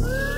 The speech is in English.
Bye.